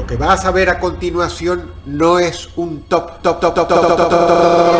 Lo que vas a ver a continuación no es un top, top, top, top, top, top, top, top, top.